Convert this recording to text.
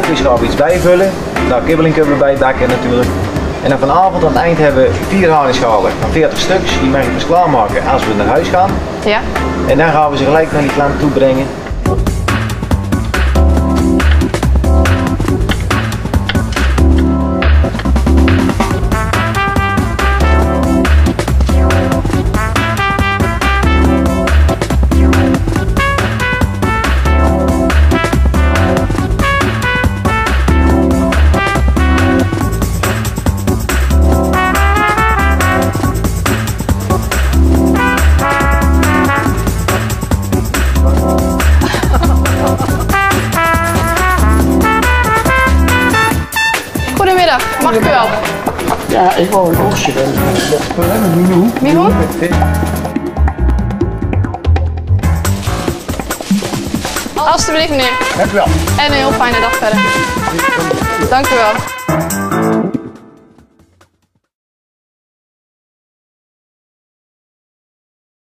we iets bijvullen. Nou, kibbeling kunnen we bijbakken natuurlijk. En dan vanavond aan het eind hebben we vier haringschalen van 40 stuks. Die mag je dus klaarmaken als we naar huis gaan. Ja? En dan gaan we ze gelijk naar die klant toe brengen. Goedemiddag, mag ik u wel? Ja, ik wou een oogstje. Dat is Milou. Milou? Alsjeblieft meneer. Heb wel. En een heel fijne dag verder. Dank u wel.